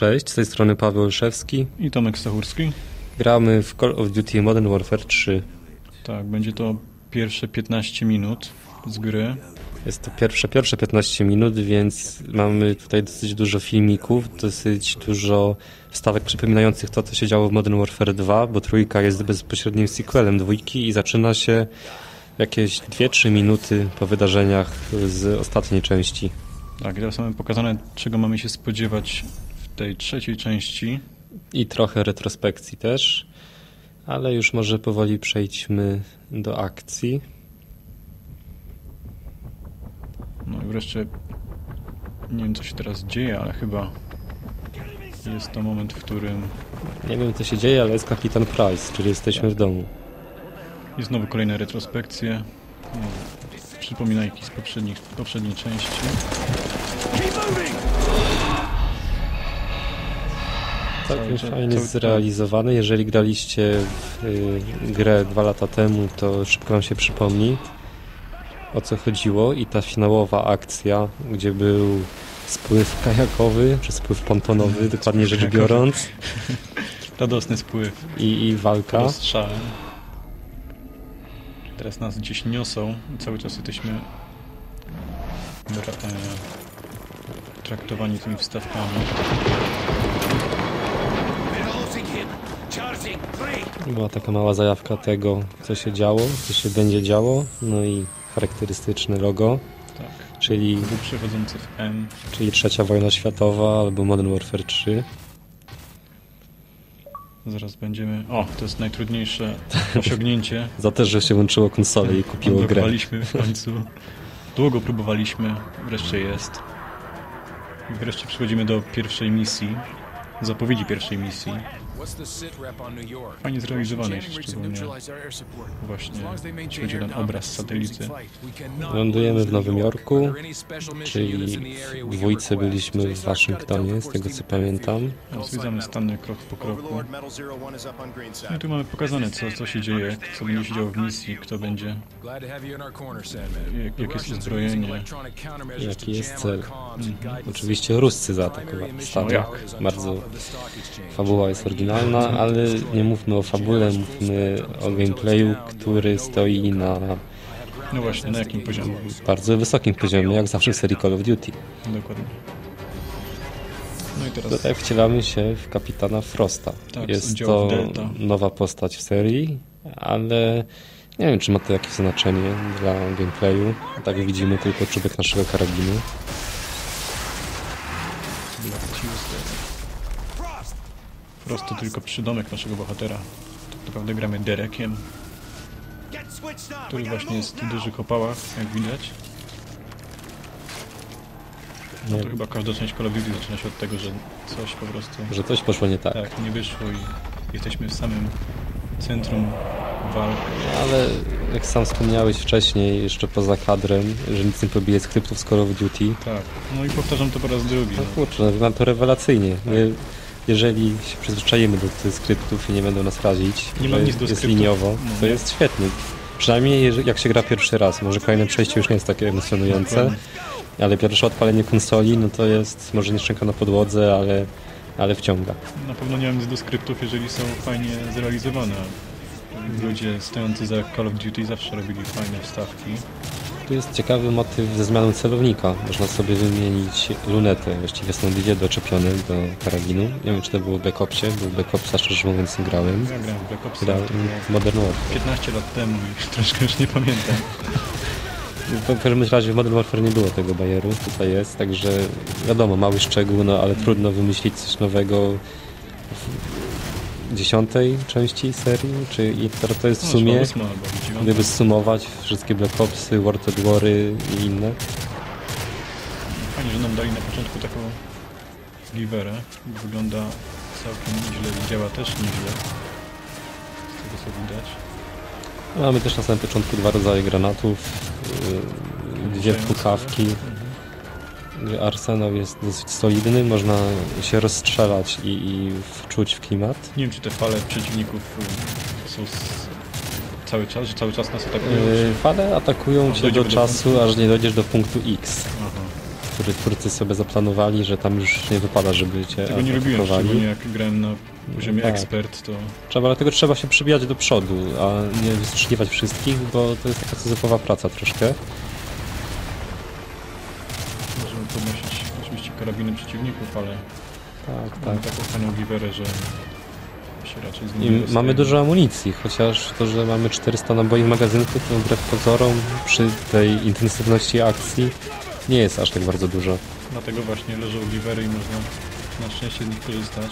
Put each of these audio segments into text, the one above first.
Cześć, z tej strony Paweł Olszewski. I Tomek Stachurski. Gramy w Call of Duty Modern Warfare 3. Tak, będzie to pierwsze 15 minut z gry. Jest to pierwsze, pierwsze 15 minut, więc mamy tutaj dosyć dużo filmików, dosyć dużo wstawek przypominających to, co się działo w Modern Warfare 2, bo trójka jest bezpośrednim sequelem dwójki i zaczyna się jakieś 2-3 minuty po wydarzeniach z ostatniej części. Tak, teraz mamy pokazane, czego mamy się spodziewać tej trzeciej części. I trochę retrospekcji też, ale już może powoli przejdźmy do akcji. No i wreszcie nie wiem co się teraz dzieje, ale chyba jest to moment, w którym Nie wiem co się dzieje, ale jest kapitan Price, czyli jesteśmy w domu. jest znowu kolejne retrospekcje. No, przypominajki z poprzednich, poprzedniej części. Całkiem fajnie cały- zrealizowany. Jeżeli graliście w y, grę dwa lata temu, to szybko wam się przypomni o co chodziło i ta finałowa akcja, gdzie był spływ kajakowy, czy spływ pontonowy, dokładnie rzecz biorąc, Radosny spływ, i, i walka. rozstrzałem. Teraz nas gdzieś niosą i cały czas jesteśmy e, traktowani tymi wstawkami. Była taka mała zajawka tego, co się działo, co się będzie działo, no i charakterystyczne logo, Tak. czyli, Był przechodzący w M. czyli trzecia wojna światowa albo Modern Warfare 3. Zaraz będziemy... O, to jest najtrudniejsze osiągnięcie. Za też, że się łączyło konsolę i kupiło grę. W końcu. Długo próbowaliśmy, wreszcie jest. I wreszcie przechodzimy do pierwszej misji. Zapowiedzi pierwszej misji. Fajnie zrealizowane, Jamming rigs szczególnie właśnie jeśli chodzi o ten obraz satelity. Lądujemy w Nowym. Jorku, czyli w dwójce byliśmy w Waszyngtonie, z tego co pamiętam. No, Zwiedzamy Stany krok po kroku. No i tu mamy pokazane, co, co się dzieje, co będzie się działo w misji, kto będzie, jakie jest uzbrojenie. Jaki jest cel? the Oczywiście Ruscy zaatakowali statek. Bardzo fabuła jest oryginalna, ale nie mówmy o fabule, mówmy o gameplayu, który stoi na no właśnie, na jakim poziomie. bardzo wysokim poziomie, jak zawsze w serii Call of Duty. Dokładnie. No i teraz Tutaj wcielamy się w kapitana Frosta. Tak, Jest to nowa postać w serii, ale nie wiem, czy ma to jakieś znaczenie dla gameplayu. Tak widzimy tylko czubek naszego karabinu. Black Tuesday. Frost to tylko przydomek naszego bohatera. Tak naprawdę gramy Derekiem, który właśnie jest w dużych opałach, jak widać. No to chyba każda część Call of Duty zaczyna się od tego, że coś po prostu że coś poszło nie tak. tak nie wyszło i jesteśmy w samym centrum walk. Ale jak sam wspomniałeś wcześniej, jeszcze poza kadrem, że nic nie pobije skryptów z Call of Duty, Tak. No i powtarzam to po raz drugi. no No. kurczę, no, wygląda to rewelacyjnie. My, jeżeli się przyzwyczajimy do tych skryptów i nie będą nas razić, Nie ma że nic do jest skryptów. liniowo, No. to jest świetny. Przynajmniej jak się gra pierwszy raz. Może kolejne przejście już nie jest takie emocjonujące, Dokładnie. ale pierwsze odpalenie konsoli, no to jest może nie szczęka na podłodze, ale, ale wciąga. Na pewno nie mam nic do skryptów, jeżeli są fajnie zrealizowane. Ludzie stojący za Call of Duty zawsze robili fajne wstawki. Tu jest ciekawy motyw ze zmianą celownika. Można sobie wymienić lunetę. Właściwie są dwie doczepione do karabinu. Nie wiem, czy to było w Black w Black Opsa szczerze mówiąc nie grałem. Ja grałem w Black Opsa, Gra to było w Modern Warfare. 15 lat temu i troszkę już nie pamiętam. W każdym razie w Modern Warfare nie było tego bajeru, tutaj jest, także wiadomo, mały szczegół, no ale trudno wymyślić coś nowego dziesiątej części serii, czy i to, jest w No, sumie, gdyby zsumować wszystkie Black Opsy, World at Wary i inne. Fajnie, że nam dali na początku taką giwerę. Wygląda całkiem nieźle, działa też nieźle. Z tego co widać. Mamy też na samym początku dwa rodzaje granatów, yy, dwie pukawki. Arsenał jest dosyć solidny, można się rozstrzelać i, i wczuć w klimat. Nie wiem, czy te fale przeciwników y, są cały czas, że cały czas nas atakują. Yy, fale atakują cię do do czasu, punktu. aż nie dojdziesz do punktu X. Aha. który twórcy sobie zaplanowali, że tam już nie wypada, żeby cię Tego nie lubiłem, atakowali. szczególnie jak grałem na poziomie Tak. ekspert, to Trzeba, dlatego trzeba się przybijać do przodu, a nie wystrzeliwać wszystkich, bo to jest taka syzyfowa praca troszkę. Możemy podnosić oczywiście karabiny przeciwników, ale Tak, mamy tak. taką fajną giwerę, że się raczej z nimi mamy dużo amunicji, chociaż to, że mamy 400 naboi w magazynku, to wbrew pozorom przy tej intensywności akcji nie jest aż tak bardzo dużo. Dlatego właśnie leżą giwery i można na szczęście z nich korzystać.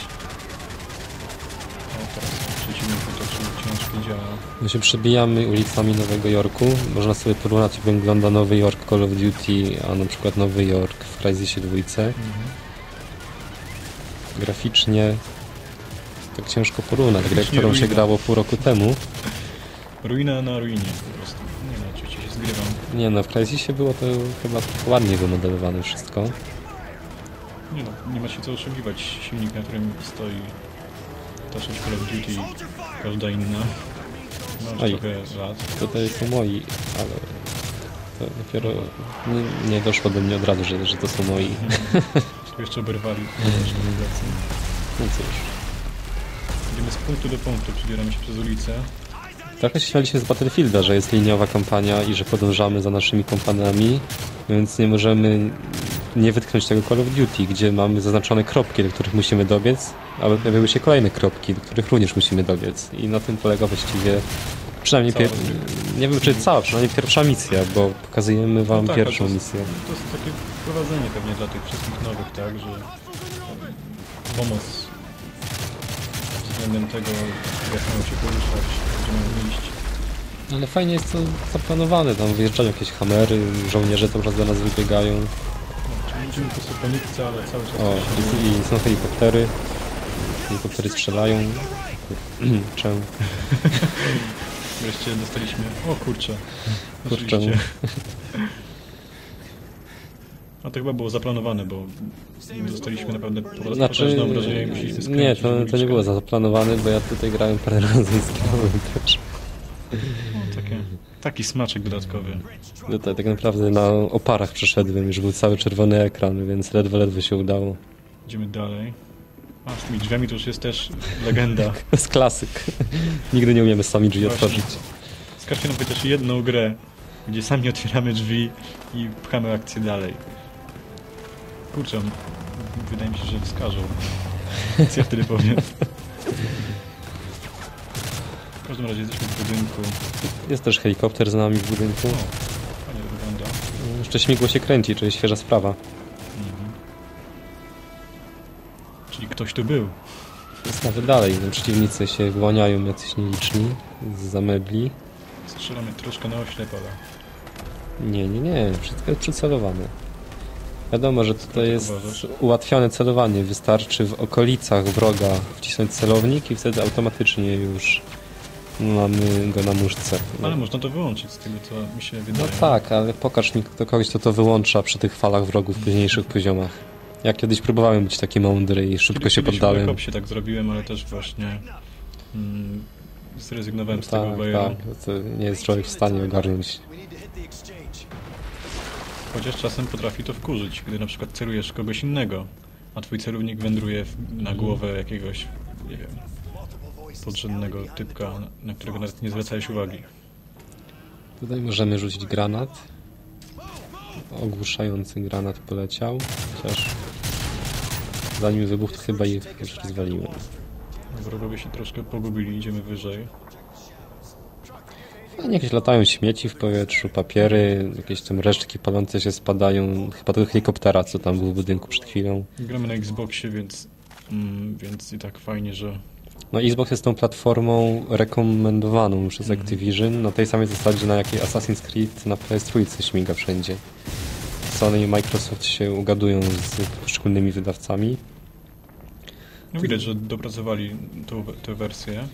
Działa. My się przebijamy ulicami Nowego Jorku. Można sobie porównać, jak wygląda Nowy Jork Call of Duty, a na przykład Nowy Jork w Crysisie 2. Graficznie tak ciężko porównać. Grę, którą się ruina. grało pół roku temu. Ruina na ruinie po prostu. Nie no, oczywiście się zgrywam. Nie no, w Crysisie było to chyba ładnie wymodelowane wszystko. Nie no, nie ma się co oszukiwać. Silnik, na którym stoi ta część Call of Duty i każda inna. Oj. trochę lat. Tutaj są moi, ale to dopiero nie, nie doszło do mnie od razu, że, że to są moi. Tu jeszcze oberwali. No cóż. Idziemy z punktu do punktu, przebieramy się przez ulicę. Trochę śmialiśmy z Battlefielda, że jest liniowa kampania i że podążamy za naszymi kompanami, więc nie możemy nie wytknąć tego Call of Duty, gdzie mamy zaznaczone kropki, do których musimy dobiec, ale pojawiały się kolejne kropki, do których również musimy dobiec. I na tym polega właściwie przynajmniej Cała nie wiem czy cała, przynajmniej pierwsza misja, bo pokazujemy wam No tak, pierwszą to jest- misję. To jest takie prowadzenie pewnie dla tych wszystkich nowych, tak, że pomoc względem tego, jak mają się poruszać, gdzie mają iść. Ale fajnie jest to zaplanowane, tam wyjeżdżają jakieś hamery, żołnierze cały czas do nas wybiegają. No, idziemy po prostu po nitce, ale cały czas O, i, i są helikoptery. Helikoptery strzelają. Czemu? Wreszcie dostaliśmy... O kurczę. Kurczę. Oczywiście. A to chyba było zaplanowane, bo dostaliśmy naprawdę po- Znaczy, potężne obrażenia i musieliśmy nie, to, to nie było zaplanowane, bo ja tutaj grałem parę razy skinąłem też. No, taki smaczek dodatkowy. Tutaj tak naprawdę na oparach przeszedłem, już był cały czerwony ekran, więc ledwo, ledwo się udało. Idziemy dalej. A z tymi drzwiami to już jest też legenda. To jest klasyk. Nigdy nie umiemy sami drzwi Właśnie. otworzyć. Wskażcie nam chociaż jedną grę, gdzie sami otwieramy drzwi i pchamy akcję dalej. Kurczę, wydaje mi się, że wskażą. Co ja wtedy powiem? W każdym razie jesteśmy w budynku. Jest też helikopter z nami w budynku. O, fajnie to wygląda. Jeszcze śmigło się kręci, czyli świeża sprawa. Mhm. Czyli ktoś tu był. Jest nawet dalej. no, Przeciwnicy się wyłaniają jacyś nieliczni z zamebli. Strzelamy troszkę na oślep, ale Nie, nie, nie. Wszystko jest przycelowane. Wiadomo, że tutaj jest uważasz? ułatwione celowanie. Wystarczy w okolicach wroga wcisnąć celownik i wtedy automatycznie już mamy go na muszce. No, Ale można to wyłączyć z tego, co mi się no wydaje. tak, ale pokaż mi kto kogoś, kto to wyłącza przy tych falach wrogów w późniejszych poziomach. Ja kiedyś próbowałem być taki mądry i szybko Kiedyś- się kiedyś poddałem. Black Opsie tak zrobiłem, ale też właśnie mm, zrezygnowałem z tego Tak, bajeru. tak. To nie jest człowiek w stanie ogarnąć. Chociaż czasem potrafi to wkurzyć, gdy na przykład celujesz kogoś innego, a twój celownik wędruje na głowę jakiegoś, nie wiem, podrzędnego typka, na, którego nawet nie zwracałeś uwagi. Tutaj możemy rzucić granat. Ogłuszający granat poleciał. Chociaż zanim wybuchł, to chyba ich już rozwaliłem. Wrogowie się troszkę pogubili, idziemy wyżej. Fajnie jakieś latają śmieci w powietrzu, papiery, jakieś tam resztki palące się spadają. Chyba tego helikoptera, co tam był w budynku przed chwilą. Gramy na Xboxie, więc, mm, więc i tak fajnie, że No Xbox jest tą platformą rekomendowaną przez Mhm. Activision na tej samej zasadzie, na jakiej Assassin's Creed na PS3 śmiga wszędzie. Sony i Microsoft się ugadują z poszczególnymi wydawcami. no widać, że dopracowali tą, tę wersję.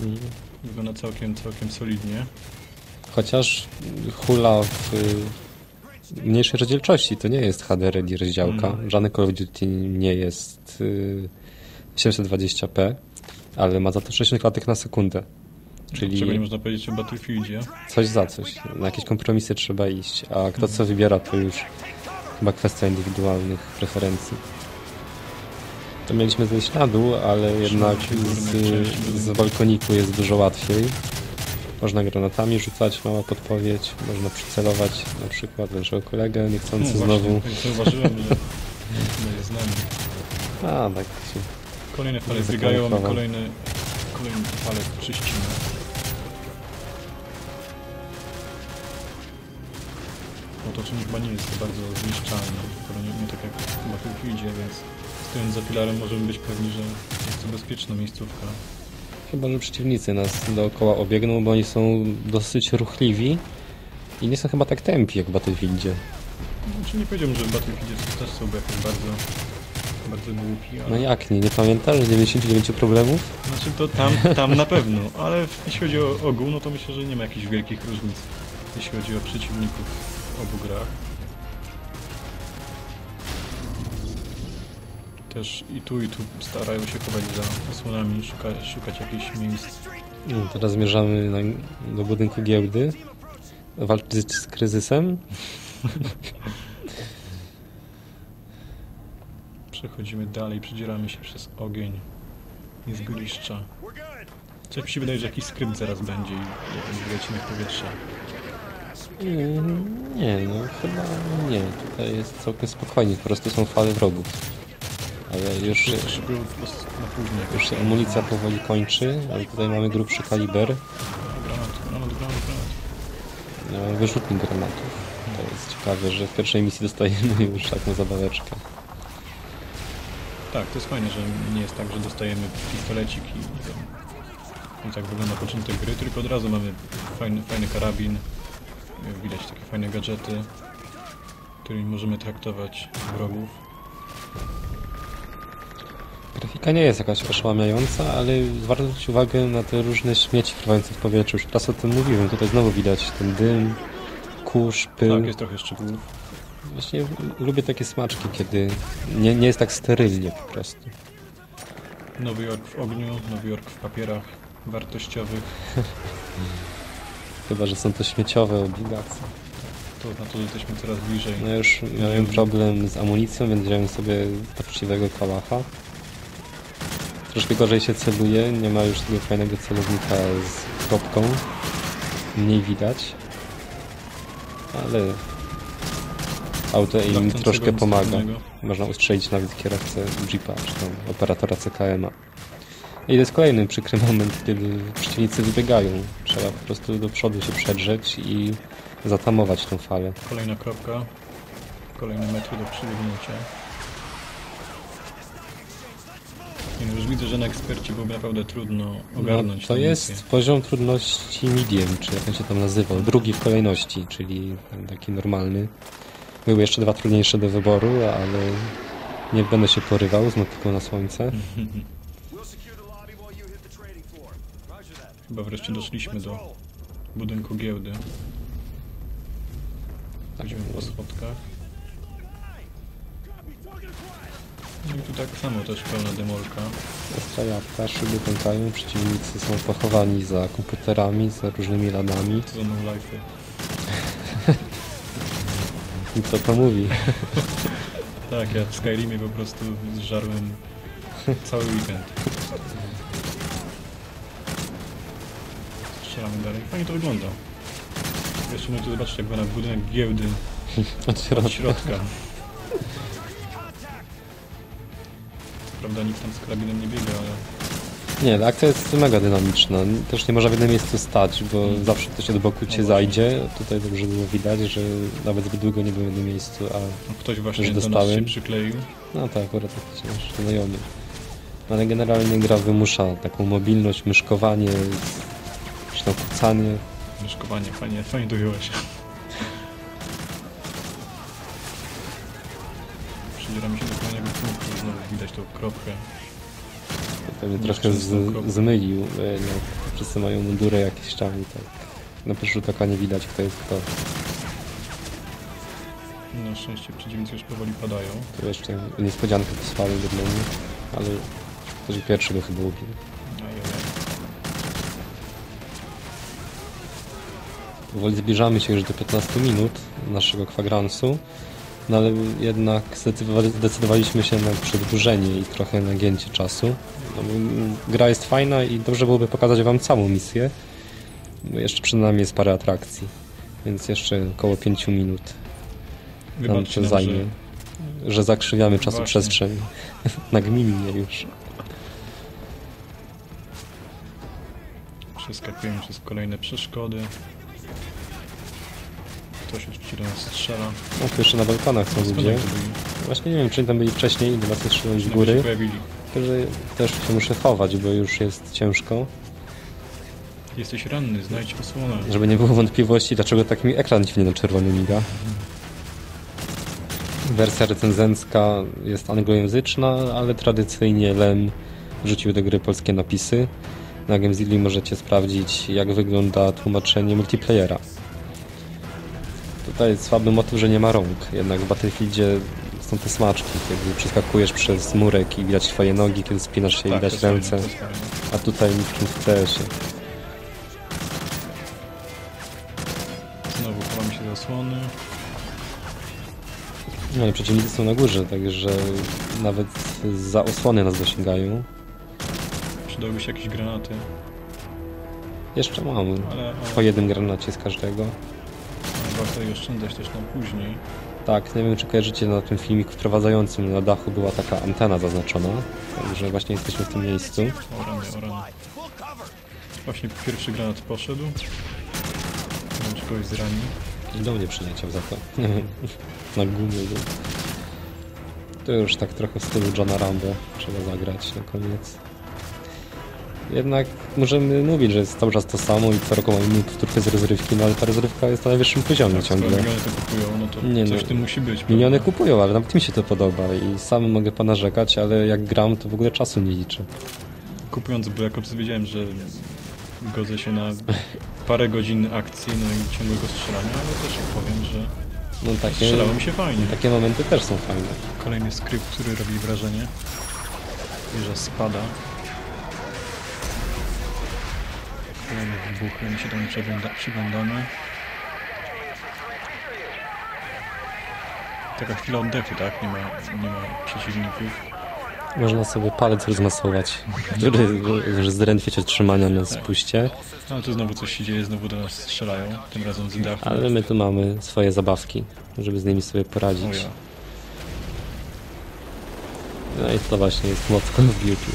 Mm. Wygląda całkiem, całkiem solidnie. Chociaż hula w y, mniejszej rozdzielczości to nie jest HD ready rozdziałka. Mhm. Żadny Call of Duty nie jest y, 720p, ale ma za to 60 klatek na sekundę. Czego nie Czyli można powiedzieć o Battlefieldzie. coś za coś. Na jakieś kompromisy trzeba iść, a kto co wybiera to już chyba kwestia indywidualnych preferencji. To mieliśmy zejść na dół, ale jednak z, z balkoniku jest dużo łatwiej. Można granatami rzucać, mała podpowiedź, można przycelować na przykład naszego kolegę niechcący No znowu. tak zauważyłem, że że jest z nami. A, tak się Kolejne fale my kolejne, kolejne fale czyścimy. To czymś chyba nie jest bardzo zniszczalne, skoro nie, nie tak jak w Battlefieldzie, więc stojąc za filarem możemy być pewni, że jest to bezpieczna miejscówka. Chyba, że przeciwnicy nas dookoła obiegną, bo oni są dosyć ruchliwi i nie są chyba tak tępi jak w Battlefieldzie. Znaczy nie powiedziałbym, że w Battlefieldzie też są jakoś bardzo, bardzo głupi, ale... No jak nie, nie pamiętasz 99 problemów? Znaczy to tam, tam na pewno, ale jeśli chodzi o ogół, no to myślę, że nie ma jakichś wielkich różnic, jeśli chodzi o przeciwników w obu grach. Też i tu, i tu starają się chować za osłonami, szuka, szukać jakichś miejsc. No, teraz zmierzamy na, do budynku giełdy. Walczyć z kryzysem. Przechodzimy dalej, przedzieramy się przez ogień i zgliszcza. Coś mi się wydaje, że jakiś skrypt zaraz będzie i jakiś wylecinek powietrza. Mm, Nie, no chyba nie. Tutaj jest całkiem spokojnie, po prostu są fale wrogów. Ale już, już się amunicja powoli kończy, ale tutaj mamy grubszy kaliber. Granat, granat, granat, granat. No, wyrzutnik granatów. To jest ciekawe, że w pierwszej misji dostajemy już taką zabaweczkę. Tak, to jest fajne, że nie jest tak, że dostajemy pistolecik i, i, i tak wygląda początek gry, tylko od razu mamy fajny, fajny karabin, widać takie fajne gadżety, którymi możemy traktować wrogów. Grafika nie jest jakaś oszałamiająca, ale warto zwrócić uwagę na te różne śmieci frywające w powietrzu. Już raz o tym mówiłem. Tutaj znowu widać ten dym, kurz, pył. Tak, jest trochę szczegółów. Właśnie lubię takie smaczki, kiedy nie, nie jest tak sterylnie po prostu. Nowy Jork w ogniu, Nowy Jork w papierach wartościowych, Chyba, że są to śmieciowe obligacje. to na to jesteśmy coraz bliżej. No ja już miałem problem z amunicją, więc wziąłem sobie poczciwego kałacha. Troszkę gorzej się celuje, nie ma już tego fajnego celownika z kropką. Mniej widać. Ale auto Zachęcającego troszkę pomaga. Można ustrzelić nawet kierowcę Jeepa, czy tam operatora CKM-a. I to jest kolejny przykry moment, kiedy przeciwnicy wybiegają. Trzeba po prostu do przodu się przedrzeć i zatamować tą falę. Kolejna kropka, kolejne metry do przybiegnięcia. Nie, no już widzę, że na ekspercie byłoby naprawdę trudno ogarnąć No, to jest misję. poziom trudności medium, czy jak on się tam nazywał, drugi w kolejności, czyli taki normalny. Były jeszcze dwa trudniejsze do wyboru, ale nie będę się porywał z motyką na słońce. Chyba wreszcie doszliśmy do budynku giełdy. Chodzimy po schodkach. No i tu tak samo też pełna demolka. Ostra jabłka, szyby pękają, przeciwnicy są pochowani za komputerami, za różnymi ladami. To no lifey. I co to mówi? Tak, ja w Skyrimie po prostu zżarłem cały weekend. Strzelamy dalej. Fajnie to wygląda. Jeszcze możecie zobaczyć jak wygląda budynek giełdy Od środka. od środka. Prawda nikt tam z karabinem nie biega, ale Nie, akcja jest mega dynamiczna. Też nie można w jednym miejscu stać, bo zawsze ktoś od boku cię właśnie. zajdzie. Tutaj dobrze było widać, że nawet zbyt długo nie byłem w jednym miejscu, a no, ktoś właśnie do nas się przykleił. No tak, akurat taki nasz znajomy. Ale generalnie gra wymusza taką mobilność, myszkowanie, tam kucanie. Myszkowanie, fajnie, fajnie dojąłeś. Przedzieramy się do kolejnego punktu, znowu widać tą kropkę. To pewnie trochę z zmylił. e, No, wszyscy mają mundury jakieś tam i tak. Na pierwszy rzut oka nie widać kto jest kto. Na szczęście przeciwnicy już powoli padają. Tu jeszcze niespodziankę posłali jednemu, ale ktoś pierwszy go chyba ubił. Ajajaj. Powoli zbliżamy się już do 15 minut naszego kwadransu. No ale jednak zdecydowa- zdecydowaliśmy się na przedłużenie i trochę nagięcie czasu. No, gra jest fajna i dobrze byłoby pokazać wam całą misję. Bo jeszcze przed nami jest parę atrakcji. Więc jeszcze około 5 minut nam to nam, zajmie. że Że zakrzywiamy Właśnie. czasoprzestrzeń. Nagminnie już. przeskakujemy przez kolejne przeszkody. Ktoś do nas strzela. No tu jeszcze na balkonach są ludzie. Właśnie nie wiem, czy tam byli wcześniej i was strzelali z Znowu góry. Tylko, że też się muszę chować, bo już jest ciężko. Jesteś ranny, znajdź osłonę. Żeby nie było wątpliwości, dlaczego tak mi ekran dziwnie na czerwony miga. Wersja recenzencka jest anglojęzyczna, ale tradycyjnie Lem wrzucił do gry polskie napisy. Na Gamezilli możecie sprawdzić, jak wygląda tłumaczenie multiplayera. Tutaj jest słaby motyw, że nie ma rąk. Jednak w Battlefieldzie są te smaczki, kiedy przeskakujesz przez murek i widać twoje nogi, kiedy spinasz się i Tak, widać ręce. A tutaj niczym CS-ie. Znowu chowamy się za osłony. No ale przeciwnicy są na górze, także nawet za osłony nas dosięgają. Przydałyby się jakieś granaty, Jeszcze mam ale, po ale, jednym granacie z każdego. Warto je oszczędzać też na później. Tak, nie wiem czy kojarzycie, na tym filmiku wprowadzającym na dachu była taka antena zaznaczona. Także właśnie jesteśmy w tym miejscu. O rany, o rany. Właśnie pierwszy granat poszedł. Nie wiem, czy kogoś zrani. I do mnie przyleciał za to. na gumie był. To już tak trochę w stylu Johna Rambo trzeba zagrać na koniec. Jednak możemy mówić, że jest cały czas to samo i co roku mamy powtórkę z rozrywki, no ale ta rozrywka jest na najwyższym poziomie Tak, ciągle. miliony to kupują, no to Nie, coś no. w tym musi być. prawda? Miliony kupują, ale nawet mi się to podoba i sam mogę ponarzekać, ale jak gram, to w ogóle czasu nie liczę. Kupując Black Ops wiedziałem, że godzę się na parę godzin akcji, no i ciągłego strzelania, ale też powiem, że No takie, strzelało mi się fajnie. takie momenty też są fajne. Kolejny skrypt, który robi wrażenie. Wieża spada. Wybuchy, my się tam przegląda, przyglądamy. Taka chwila oddechu, tak? Nie ma, nie ma przeciwników. Można sobie palec rozmasować, który zdrętwieć od trzymania na spuście, Ale tu znowu coś się dzieje, znowu do nas strzelają, tym razem z dachu. ale my tu mamy swoje zabawki, żeby z nimi sobie poradzić. No i to właśnie jest moc Call of Duty.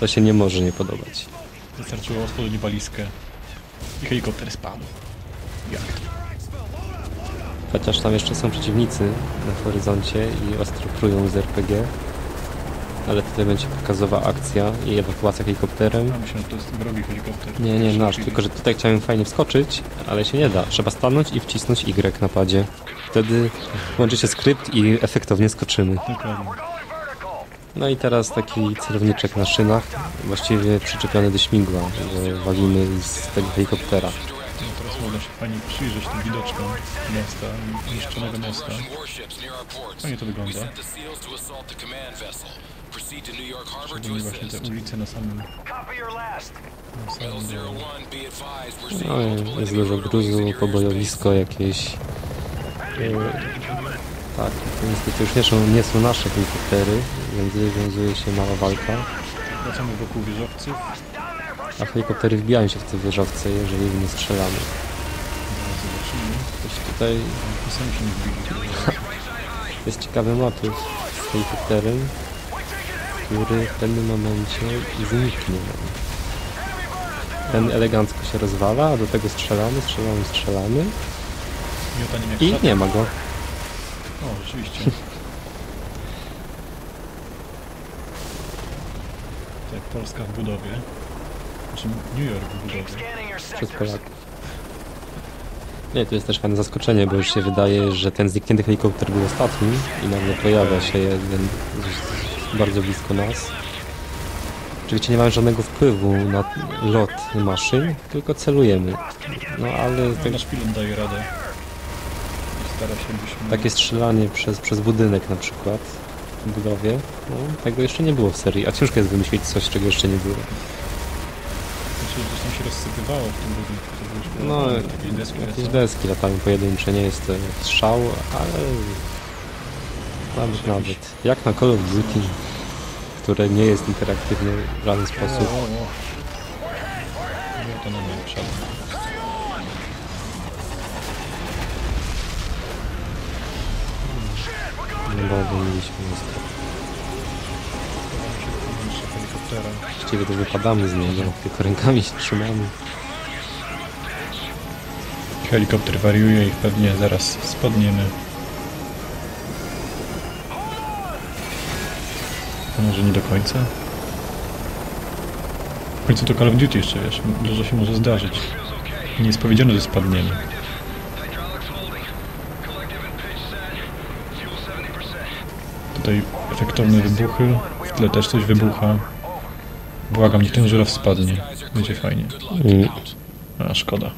To się nie może nie podobać. Wystarczyło otworzyć walizkę i helikopter spadł. Jak? Chociaż tam jeszcze są przeciwnicy na horyzoncie i ostro prują z RPG. Ale tutaj będzie pokazowa akcja i ewakuacja helikopterem. A myślałem, że to jest wrogi helikopter. Nie, nie, nasz, tylko że tutaj chciałem fajnie wskoczyć, ale się nie da. Trzeba stanąć i wcisnąć Y na padzie. Wtedy łączy się skrypt i efektownie skoczymy. Dokładnie. No i teraz taki celowniczek na szynach, właściwie przyczepiony do śmigła, że walimy z tego helikoptera. No teraz można się fajnie przyjrzeć tym widoczkom miasta, niszczonego miasta. Fajnie to wygląda. Szczególnie właśnie te ulice na samym, na samym dole. L01, be advised, we're seeing No jest dużo gruzu, pobojowisko jakieś. Tak, to niestety już nie są, nie są nasze helikoptery, więc wywiązuje się mała walka. Wracamy wokół wieżowców. A helikoptery wbijają się w te wieżowce, jeżeli w nie strzelamy. Zaraz zobaczymy. Coś tutaj I sami się nie jest ciekawy motyw z helikopterem, który w pewnym momencie zniknie nam. Ten elegancko się rozwala, a do tego strzelamy, strzelamy, strzelamy i nie ma go. O, rzeczywiście. tak, Polska w budowie. Znaczy New York w budowie. Przez. Polaków. Nie, to jest też fajne zaskoczenie, bo już się wydaje, że ten zniknięty helikopter był ostatni i nagle pojawia się jeden bardzo blisko nas. Oczywiście nie mamy żadnego wpływu na lot maszyn, tylko celujemy. No ale No, tak, nasz pilot daje radę. Byśmy... takie strzelanie przez, przez budynek na przykład w budowie, no, tego jeszcze nie było w serii, a ciężko jest wymyślić coś, czego jeszcze nie było. Znaczy, gdzieś tam się rozsypywało w tym budynku. To były No, jakieś deski Jakieś deski latają pojedyncze, nie jest to strzał, ale Nawet, nawet. Jak na Call of Duty, które nie jest interaktywne w żaden sposób. O, o. Nie, to na mnie przed. No bo mieliśmy ostro. Właściwie to wypadamy z niego, tylko rękami się trzymamy. Helikopter wariuje i pewnie zaraz spadniemy. A może nie do końca? W końcu to Call of Duty jeszcze, wiesz, dużo się może zdarzyć. Nie jest powiedziane, że spadniemy. Tutaj efektowne wybuchy, w tle też coś wybucha. Błagam, niech ten żuraw spadnie. Będzie fajnie. Mm. A, szkoda.